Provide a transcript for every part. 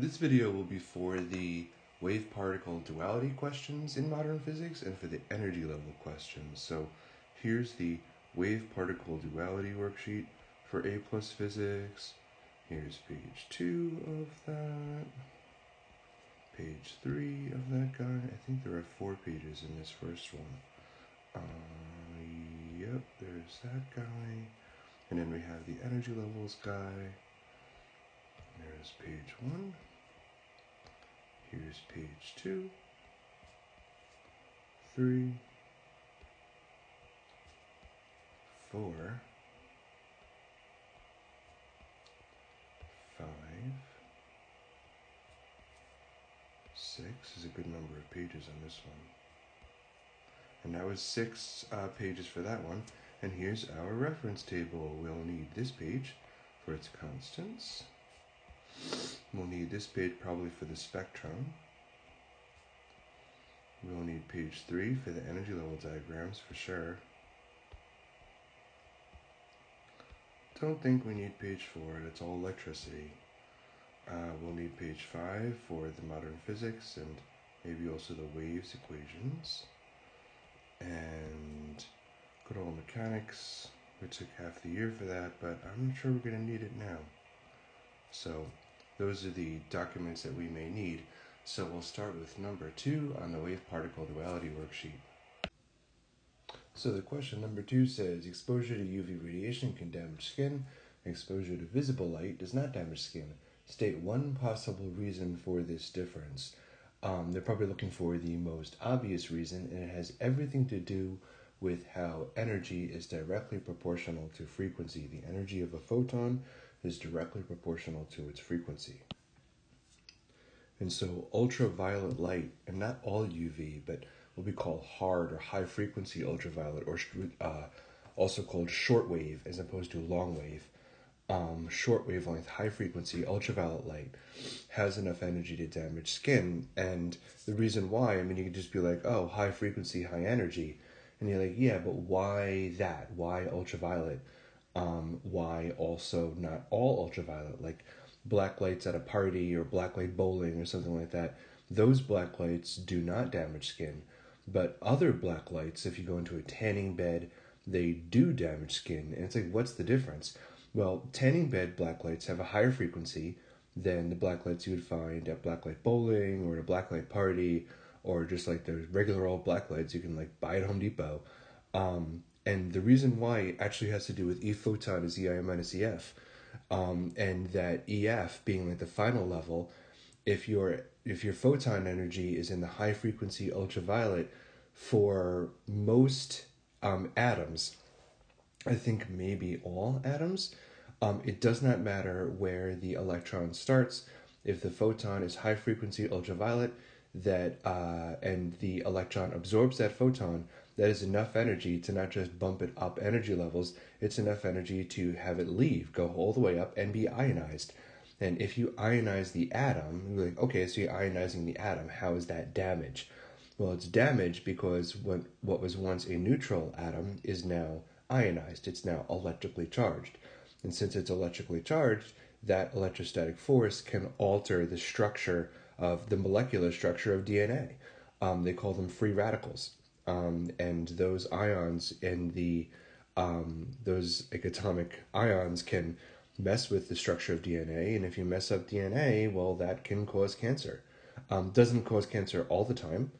This video will be for the wave-particle duality questions in modern physics and for the energy level questions. So here's the wave-particle duality worksheet for A plus physics. Here's page two of that. Page three of that guy. I think there are four pages in this first one. Uh, yep, there's that guy. And then we have the energy levels guy. There's page one. Here's page two, three, four, five, six is a good number of pages on this one. And that was six uh, pages for that one. And here's our reference table. We'll need this page for its constants. We'll need this page probably for the spectrum. We'll need page 3 for the energy level diagrams for sure. Don't think we need page 4, it's all electricity. Uh, we'll need page 5 for the modern physics and maybe also the waves equations. And good old mechanics. We took half the year for that, but I'm not sure we're going to need it now. So those are the documents that we may need. So we'll start with number two on the wave particle duality worksheet. So the question number two says exposure to UV radiation can damage skin. Exposure to visible light does not damage skin. State one possible reason for this difference. Um, they're probably looking for the most obvious reason, and it has everything to do with how energy is directly proportional to frequency. The energy of a photon is directly proportional to its frequency. And so ultraviolet light, and not all UV, but what we call hard or high frequency ultraviolet, or uh, also called short wave as opposed to long wave, um, short wavelength, high frequency ultraviolet light has enough energy to damage skin. And the reason why, I mean, you could just be like, oh, high frequency, high energy. And you're like, yeah, but why that? Why ultraviolet? Um, why also not all ultraviolet, like black lights at a party or black light bowling or something like that. Those black lights do not damage skin, but other black lights, if you go into a tanning bed, they do damage skin. And it's like, what's the difference? Well, tanning bed black lights have a higher frequency than the black lights you would find at black light bowling or at a blacklight party or just like the regular old black lights you can like buy at Home Depot. Um, and the reason why it actually has to do with E photon is EI minus EF. Um, and that EF being like the final level, if your if your photon energy is in the high frequency ultraviolet, for most um, atoms, I think maybe all atoms, um, it does not matter where the electron starts. If the photon is high frequency ultraviolet, that uh, and the electron absorbs that photon, that is enough energy to not just bump it up energy levels, it's enough energy to have it leave, go all the way up, and be ionized. And if you ionize the atom, you're like, okay, so you're ionizing the atom. How is that damage? Well, it's damage because what, what was once a neutral atom is now ionized. It's now electrically charged. And since it's electrically charged, that electrostatic force can alter the structure of the molecular structure of DNA. Um, they call them free radicals um, and those ions in the um, those atomic ions can mess with the structure of DNA, and if you mess up DNA, well, that can cause cancer. Um, doesn't cause cancer all the time,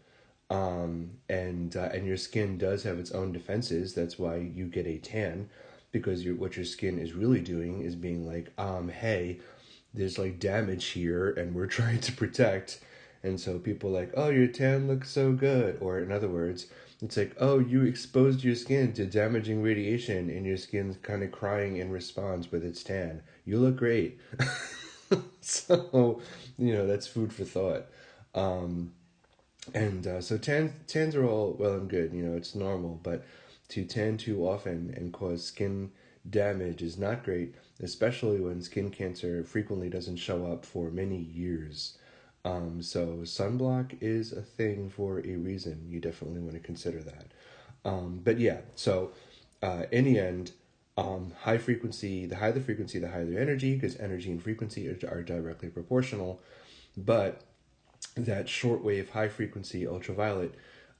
um, and uh, and your skin does have its own defenses. That's why you get a tan, because you what your skin is really doing is being like, um, hey, there's like damage here, and we're trying to protect and so people like, oh, your tan looks so good. Or in other words, it's like, oh, you exposed your skin to damaging radiation and your skin's kind of crying in response with its tan. You look great. so, you know, that's food for thought. Um, and uh, so tan, tans are all well and good, you know, it's normal, but to tan too often and cause skin damage is not great, especially when skin cancer frequently doesn't show up for many years. Um, so sunblock is a thing for a reason. You definitely want to consider that. Um, but yeah, so uh, in the end, Um, high frequency, the higher the frequency, the higher the energy, because energy and frequency are, are directly proportional. But that shortwave, high frequency, ultraviolet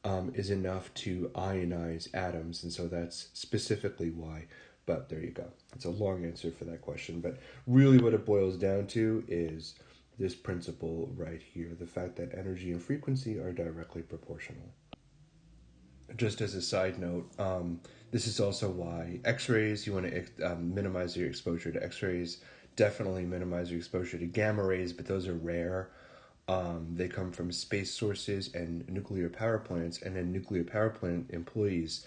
um, is enough to ionize atoms, and so that's specifically why. But there you go. It's a long answer for that question. But really, what it boils down to is this principle right here the fact that energy and frequency are directly proportional. Just as a side note, um, this is also why X rays, you want to um, minimize your exposure to X rays, definitely minimize your exposure to gamma rays, but those are rare. Um, they come from space sources and nuclear power plants, and then nuclear power plant employees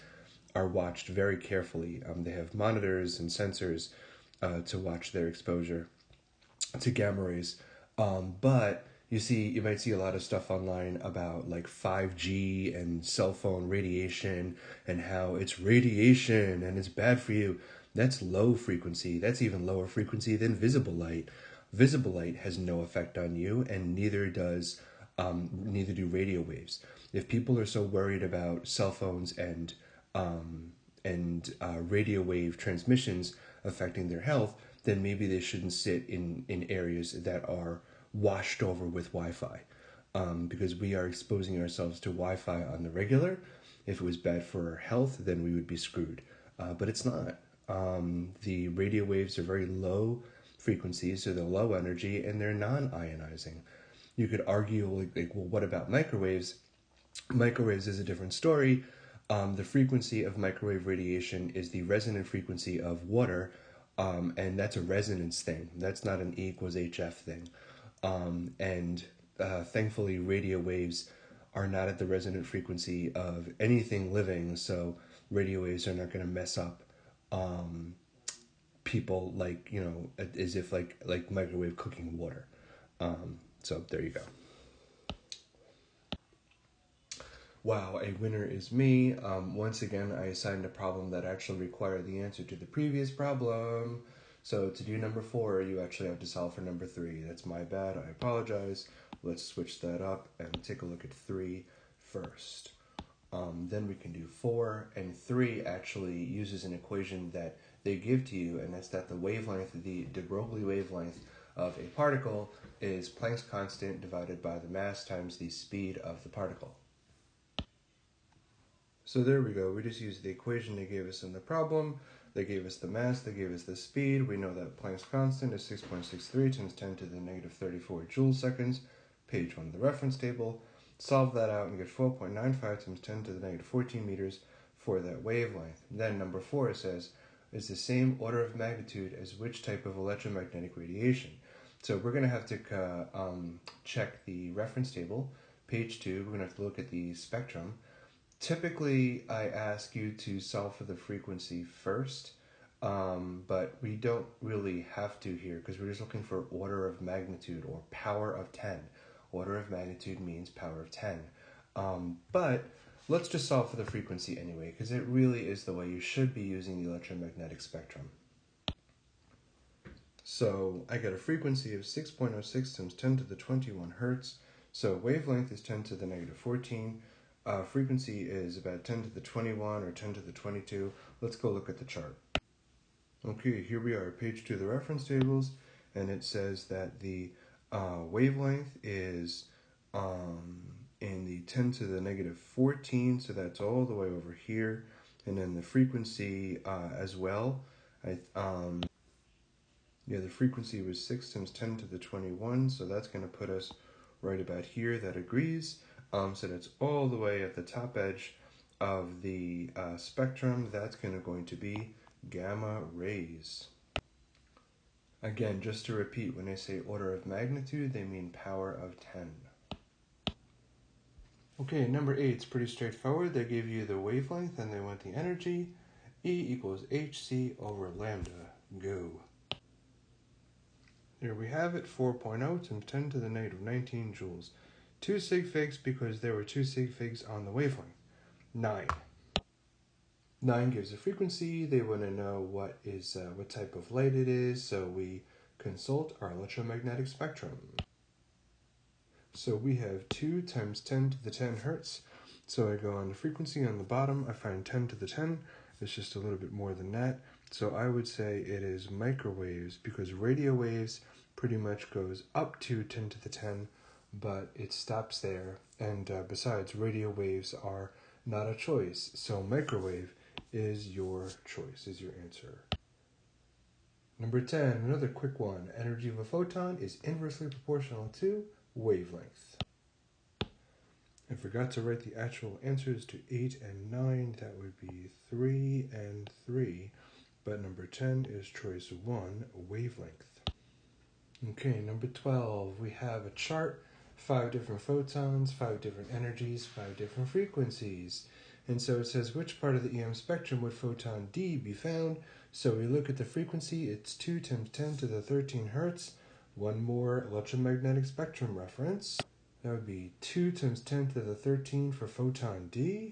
are watched very carefully. Um, they have monitors and sensors uh, to watch their exposure to gamma rays. Um, but you see, you might see a lot of stuff online about like 5G and cell phone radiation and how it's radiation and it's bad for you. That's low frequency. That's even lower frequency than visible light. Visible light has no effect on you, and neither does um, neither do radio waves. If people are so worried about cell phones and um, and uh, radio wave transmissions affecting their health, then maybe they shouldn't sit in, in areas that are washed over with Wi Fi. Um, because we are exposing ourselves to Wi Fi on the regular. If it was bad for our health, then we would be screwed. Uh, but it's not. Um, the radio waves are very low frequencies, so they're low energy and they're non ionizing. You could argue, like, like, well, what about microwaves? Microwaves is a different story. Um, the frequency of microwave radiation is the resonant frequency of water, um, and that's a resonance thing. That's not an E equals HF thing. Um, and uh, thankfully, radio waves are not at the resonant frequency of anything living, so radio waves are not going to mess up um, people like you know as if like like microwave cooking water. Um, so there you go. Wow, a winner is me. Um, once again, I assigned a problem that actually required the answer to the previous problem. So to do number four, you actually have to solve for number three. That's my bad. I apologize. Let's switch that up and take a look at three first. Um, then we can do four, and three actually uses an equation that they give to you, and that's that the wavelength, the de Broglie wavelength of a particle is Planck's constant divided by the mass times the speed of the particle. So there we go. We just used the equation they gave us in the problem. They gave us the mass, they gave us the speed. We know that Planck's constant is 6.63 times 10 to the negative 34 joule seconds. Page 1 of the reference table. Solve that out and get 4.95 times 10 to the negative 14 meters for that wavelength. Then number 4 says, is the same order of magnitude as which type of electromagnetic radiation. So we're going to have to uh, um, check the reference table. Page 2, we're going to have to look at the spectrum. Typically, I ask you to solve for the frequency first, um, but we don't really have to here because we're just looking for order of magnitude or power of 10. Order of magnitude means power of 10. Um, but let's just solve for the frequency anyway because it really is the way you should be using the electromagnetic spectrum. So I get a frequency of 6.06 times 10 to the 21 hertz. So wavelength is 10 to the negative 14 uh, frequency is about 10 to the 21 or 10 to the 22. Let's go look at the chart. Okay, here we are, page 2 of the reference tables, and it says that the uh, wavelength is um, in the 10 to the negative 14, so that's all the way over here, and then the frequency uh, as well. I, um, yeah, the frequency was 6 times 10 to the 21, so that's going to put us right about here. That agrees. Um, so that's all the way at the top edge of the uh, spectrum. That's going to going to be gamma rays. Again, just to repeat, when I say order of magnitude, they mean power of 10. Okay, number 8 is pretty straightforward. They give you the wavelength and they want the energy. E equals hc over lambda. Go. Here we have it, 4.0 times 10 to the negative 19 joules. 2 sig figs because there were 2 sig figs on the wavelength. 9. 9 gives a frequency. They want to know what is uh, what type of light it is, so we consult our electromagnetic spectrum. So we have 2 times 10 to the 10 hertz. So I go on the frequency on the bottom, I find 10 to the 10. It's just a little bit more than that. So I would say it is microwaves because radio waves pretty much goes up to 10 to the 10, but it stops there. And uh, besides, radio waves are not a choice. So microwave is your choice, is your answer. Number 10, another quick one. Energy of a photon is inversely proportional to wavelength. I forgot to write the actual answers to 8 and 9. That would be 3 and 3. But number 10 is choice 1, wavelength. Okay, number 12. We have a chart, five different photons, five different energies, five different frequencies. And so it says which part of the EM spectrum would photon D be found? So we look at the frequency, it's 2 times 10 to the 13 hertz. One more electromagnetic spectrum reference. That would be 2 times 10 to the 13 for photon D.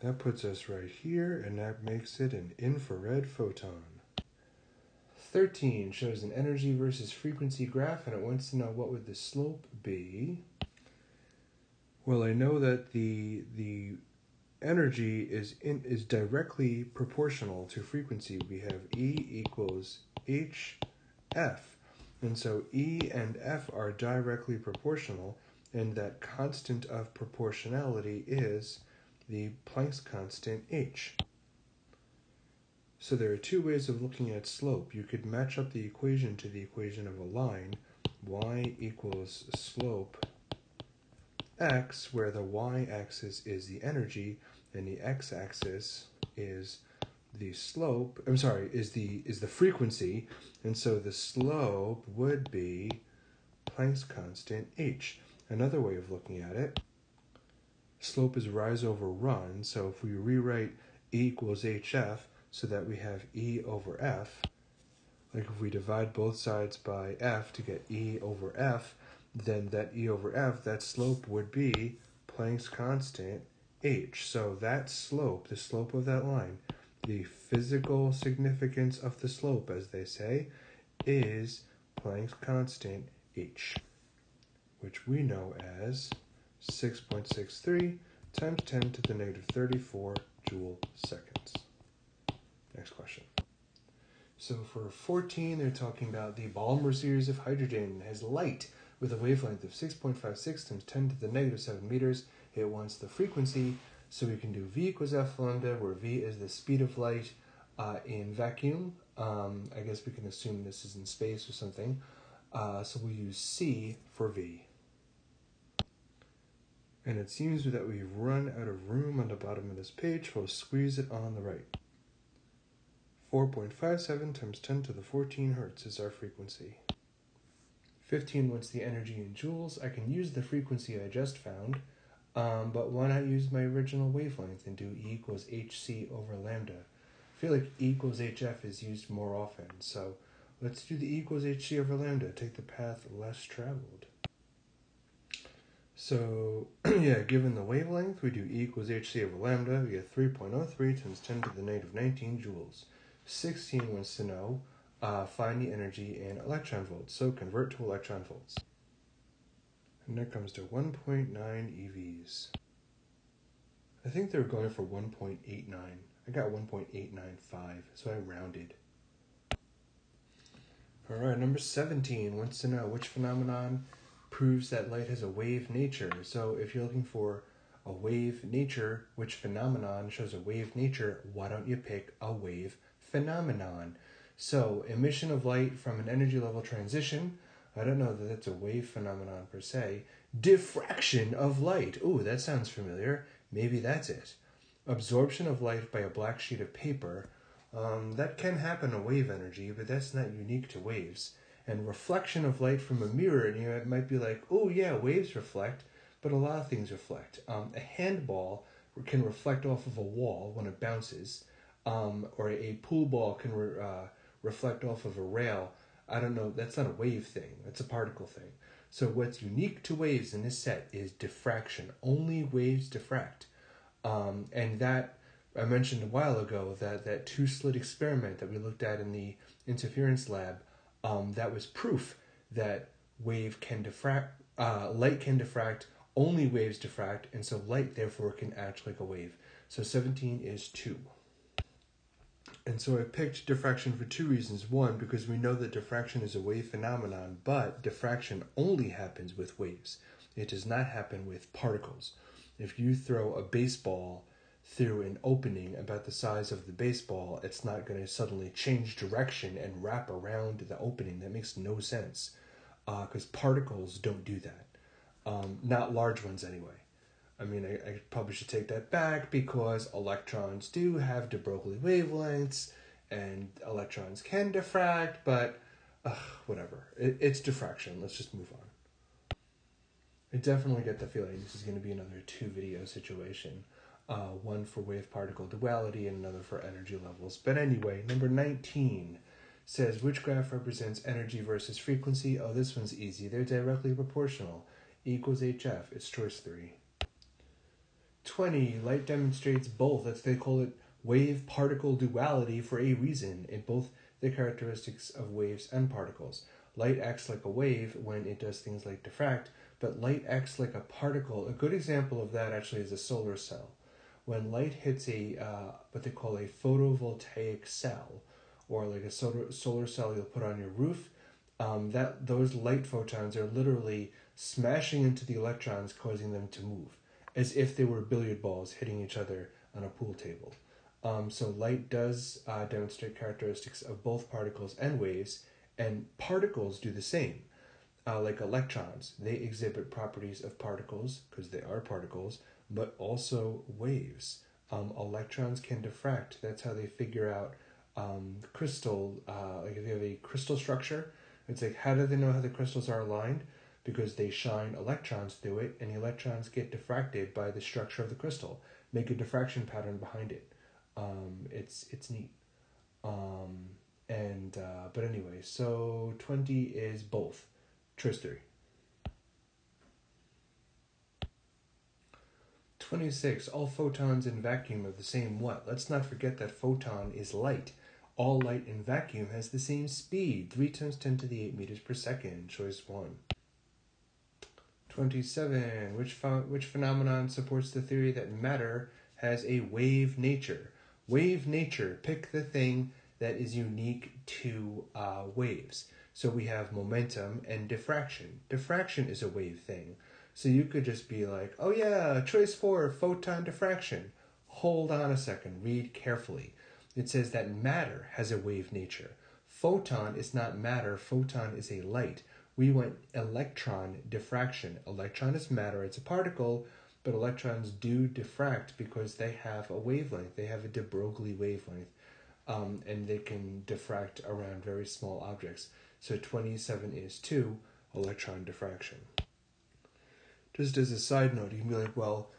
That puts us right here, and that makes it an infrared photon. 13 shows an energy versus frequency graph, and it wants to know what would the slope be. Well, I know that the the energy is in, is directly proportional to frequency. We have E equals H F. And so E and F are directly proportional, and that constant of proportionality is the Planck's constant h. So there are two ways of looking at slope. You could match up the equation to the equation of a line, y equals slope x, where the y-axis is the energy, and the x-axis is the slope i'm sorry is the is the frequency and so the slope would be planck's constant h another way of looking at it slope is rise over run so if we rewrite e equals hf so that we have e over f like if we divide both sides by f to get e over f then that e over f that slope would be planck's constant h so that slope the slope of that line the physical significance of the slope, as they say, is Planck's constant h, which we know as 6.63 times 10 to the negative 34 joule seconds. Next question. So for 14, they're talking about the Balmer series of hydrogen has light with a wavelength of 6.56 times 10 to the negative 7 meters. It wants the frequency so we can do v equals f lambda, where v is the speed of light uh, in vacuum. Um, I guess we can assume this is in space or something. Uh, so we'll use c for v. And it seems that we've run out of room on the bottom of this page, so we'll squeeze it on the right. 4.57 times 10 to the 14 hertz is our frequency. 15 wants the energy in joules. I can use the frequency I just found. Um, but why not use my original wavelength and do E equals HC over lambda? I feel like E equals HF is used more often, so let's do the E equals HC over lambda, take the path less traveled. So, yeah, given the wavelength, we do E equals HC over lambda, we get 3.03 times 10 to the negative 19 joules. 16 wants to know, uh, find the energy in electron volts, so convert to electron volts. And that comes to 1.9 EVs. I think they were going for 1.89. I got 1.895, so I rounded. Alright, number 17 wants to know which phenomenon proves that light has a wave nature. So if you're looking for a wave nature, which phenomenon shows a wave nature, why don't you pick a wave phenomenon? So emission of light from an energy level transition I don't know that that's a wave phenomenon per se. Diffraction of light. Ooh, that sounds familiar. Maybe that's it. Absorption of light by a black sheet of paper. Um, that can happen in wave energy, but that's not unique to waves. And reflection of light from a mirror, and you know, it might be like, oh yeah, waves reflect, but a lot of things reflect. Um, a handball can reflect off of a wall when it bounces, um, or a pool ball can re- uh, reflect off of a rail I don't know, that's not a wave thing, that's a particle thing. So what's unique to waves in this set is diffraction. Only waves diffract. Um, and that, I mentioned a while ago, that, that two slit experiment that we looked at in the interference lab, um, that was proof that wave can diffract, uh, light can diffract, only waves diffract, and so light therefore can act like a wave. So 17 is 2. And so I picked diffraction for two reasons. One, because we know that diffraction is a wave phenomenon, but diffraction only happens with waves. It does not happen with particles. If you throw a baseball through an opening about the size of the baseball, it's not going to suddenly change direction and wrap around the opening. That makes no sense because uh, particles don't do that. Um, not large ones, anyway. I mean, I, I, probably should take that back because electrons do have de Broglie wavelengths and electrons can diffract, but uh, whatever. It, it's diffraction. Let's just move on. I definitely get the feeling this is going to be another two video situation uh, one for wave particle duality and another for energy levels. But anyway, number 19 says which graph represents energy versus frequency? Oh, this one's easy. They're directly proportional. E equals HF. It's choice 3. 20. Light demonstrates both. That's they call it wave particle duality for a reason in both the characteristics of waves and particles. Light acts like a wave when it does things like diffract, but light acts like a particle. A good example of that actually is a solar cell when light hits a uh, what they call a photovoltaic cell or like a solar, solar cell you'll put on your roof um, that those light photons are literally smashing into the electrons causing them to move as if they were billiard balls hitting each other on a pool table um, so light does uh, demonstrate characteristics of both particles and waves and particles do the same uh, like electrons they exhibit properties of particles because they are particles but also waves. Um, electrons can diffract. That's how they figure out um, crystal. Uh, like if you have a crystal structure, it's like how do they know how the crystals are aligned? Because they shine electrons through it, and the electrons get diffracted by the structure of the crystal, make a diffraction pattern behind it. Um, it's it's neat. Um, and uh, but anyway, so twenty is both. tristery. 26. All photons in vacuum are the same what? Let's not forget that photon is light. All light in vacuum has the same speed, 3 times 10 to the 8 meters per second. Choice 1. 27. Which, which phenomenon supports the theory that matter has a wave nature? Wave nature. Pick the thing that is unique to uh, waves. So we have momentum and diffraction. Diffraction is a wave thing. So you could just be like, oh yeah, choice four, photon diffraction. Hold on a second, read carefully. It says that matter has a wave nature. Photon is not matter, photon is a light. We want electron diffraction. Electron is matter, it's a particle, but electrons do diffract because they have a wavelength. They have a de Broglie wavelength, um, and they can diffract around very small objects. So 27 is 2, electron diffraction just as a side note, you can be like, well,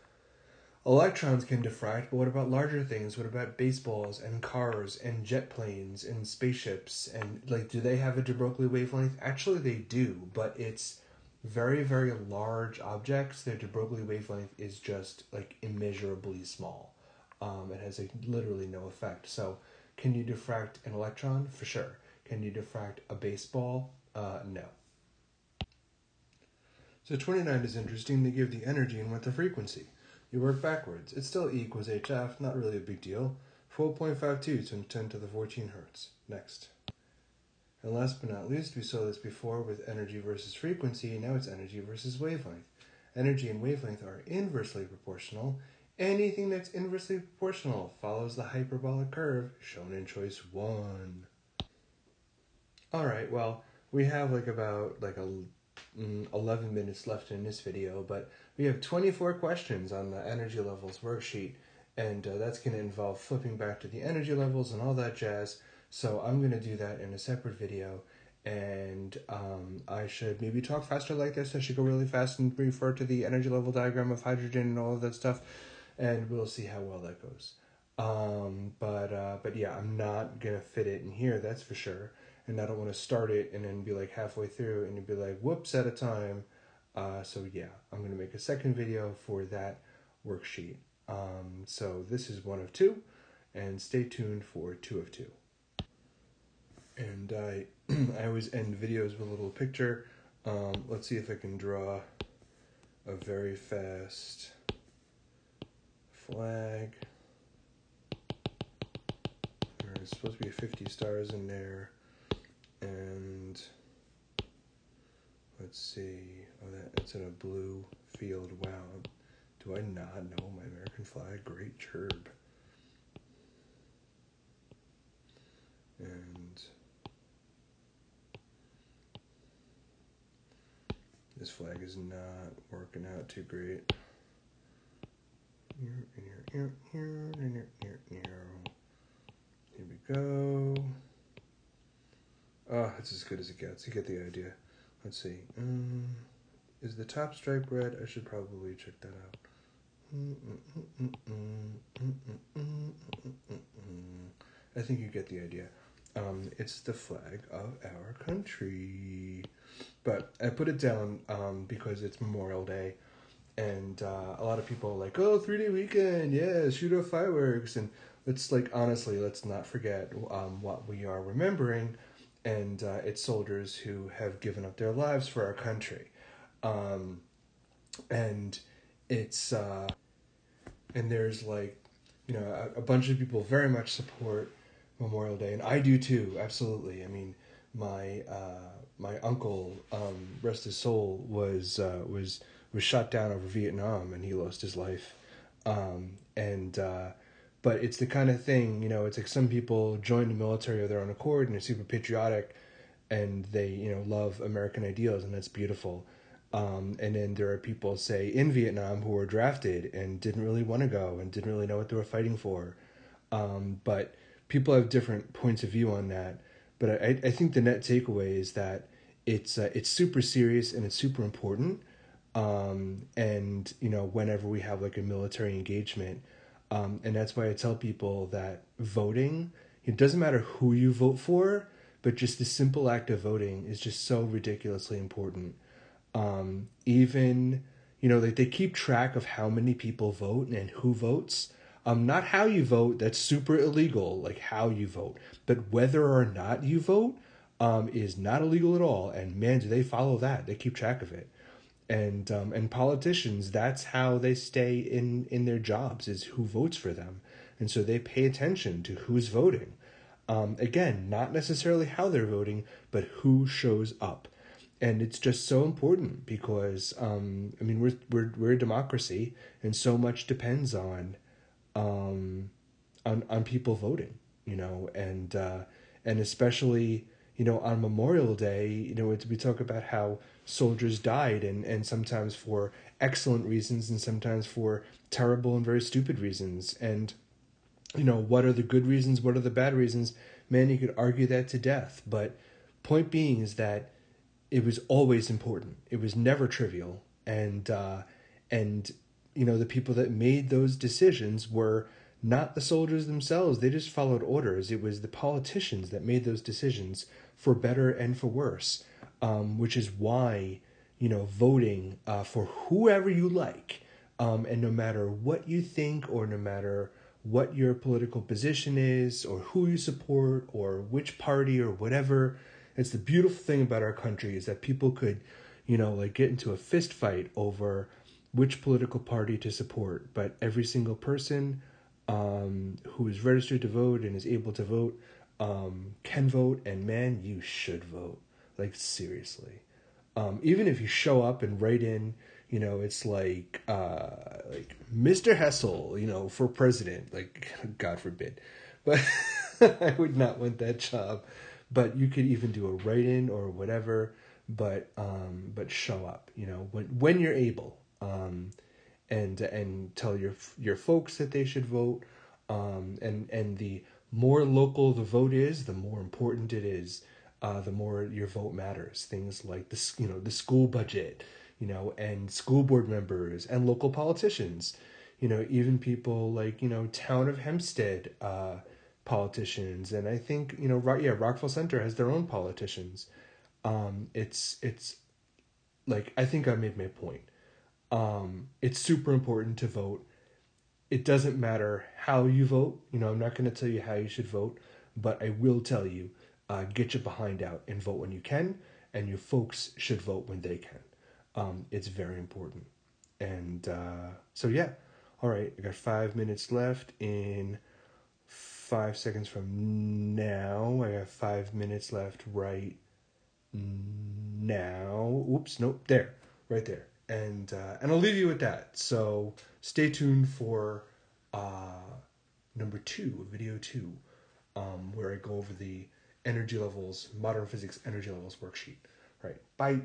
electrons can diffract, but what about larger things? What about baseballs and cars and jet planes and spaceships? And like, do they have a de Broglie wavelength? Actually, they do, but it's very, very large objects. Their de Broglie wavelength is just like immeasurably small. Um, it has like, literally no effect. So, can you diffract an electron? For sure. Can you diffract a baseball? Uh, no. So 29 is interesting. They give the energy and what the frequency. You work backwards. It's still E equals HF, not really a big deal. 4.52 to 10 to the 14 hertz. Next. And last but not least, we saw this before with energy versus frequency. Now it's energy versus wavelength. Energy and wavelength are inversely proportional. Anything that's inversely proportional follows the hyperbolic curve shown in choice 1. Alright, well, we have like about like a 11 minutes left in this video, but we have 24 questions on the energy levels worksheet, and uh, that's going to involve flipping back to the energy levels and all that jazz. So I'm going to do that in a separate video, and um, I should maybe talk faster like this. I should go really fast and refer to the energy level diagram of hydrogen and all of that stuff, and we'll see how well that goes. Um, but uh, but yeah, I'm not gonna fit it in here. That's for sure and I don't want to start it and then be like halfway through and you'd be like, whoops, at a time. Uh, so yeah, I'm going to make a second video for that worksheet. Um, so this is one of two, and stay tuned for two of two. And I, I always end videos with a little picture. Um, let's see if I can draw a very fast flag. There's supposed to be 50 stars in there. And let's see. Oh, that it's in a blue field. Wow. Do I not know my American flag? Great chirp. And this flag is not working out too great. Here here, here, here, here, here, here. Here we go. Oh, it's as good as it gets. You get the idea. Let's see. Um, is the top stripe red? I should probably check that out. I think you get the idea. Um, it's the flag of our country. But I put it down um, because it's Memorial Day, and uh, a lot of people are like, "Oh, three day weekend, yeah, shoot off fireworks." And let's like honestly, let's not forget um, what we are remembering, and uh, it's soldiers who have given up their lives for our country, um, and it's uh, and there's like, you know, a, a bunch of people very much support Memorial Day, and I do too. Absolutely. I mean, my uh, my uncle, um, rest his soul, was uh, was was shot down over Vietnam, and he lost his life. Um, and uh, but it's the kind of thing, you know, it's like some people join the military of their own accord and are super patriotic, and they you know love American ideals, and that's beautiful. Um, and then there are people, say, in Vietnam who were drafted and didn't really want to go and didn't really know what they were fighting for. Um, but people have different points of view on that. But I, I think the net takeaway is that it's uh, it's super serious and it's super important. Um, and you know, whenever we have like a military engagement, um, and that's why I tell people that voting it doesn't matter who you vote for, but just the simple act of voting is just so ridiculously important. Um, even you know, like they keep track of how many people vote and who votes um, not how you vote, that's super illegal, like how you vote, but whether or not you vote um, is not illegal at all. And man, do they follow that? They keep track of it. And um, and politicians, that's how they stay in in their jobs is who votes for them, and so they pay attention to who's voting. Um, again, not necessarily how they're voting, but who shows up and it's just so important because um, I mean we're we're we're a democracy, and so much depends on um, on on people voting, you know, and uh, and especially you know on Memorial Day, you know, we talk about how soldiers died and and sometimes for excellent reasons and sometimes for terrible and very stupid reasons, and you know what are the good reasons, what are the bad reasons? Man, you could argue that to death, but point being is that it was always important. It was never trivial, and uh, and you know, the people that made those decisions were not the soldiers themselves. They just followed orders. It was the politicians that made those decisions for better and for worse, um, which is why, you know, voting uh, for whoever you like, um, and no matter what you think or no matter what your political position is or who you support or which party or whatever, it's the beautiful thing about our country is that people could, you know, like get into a fist fight over which political party to support, but every single person um, who is registered to vote and is able to vote um, can vote, and man, you should vote. Like, seriously. Um, even if you show up and write in, you know, it's like, uh, like Mr. Hessel, you know, for president, like, God forbid. But I would not want that job. But you could even do a write in or whatever, but, um, but show up, you know, when, when you're able um, and and tell your your folks that they should vote. Um, and and the more local the vote is, the more important it is. Uh, the more your vote matters. Things like the you know the school budget, you know, and school board members and local politicians, you know, even people like you know town of Hempstead uh, politicians, and I think you know right yeah Rockville Centre has their own politicians. Um, it's it's like I think I made my point. Um, it's super important to vote. It doesn't matter how you vote. You know, I'm not going to tell you how you should vote, but I will tell you uh, get your behind out and vote when you can, and your folks should vote when they can. Um, it's very important. And uh, so, yeah. All right, I got five minutes left in five seconds from now. I got five minutes left right now. Oops, nope, there, right there. And uh, and I'll leave you with that. So stay tuned for uh, number two, video two, um, where I go over the energy levels, modern physics energy levels worksheet. Right. Bye.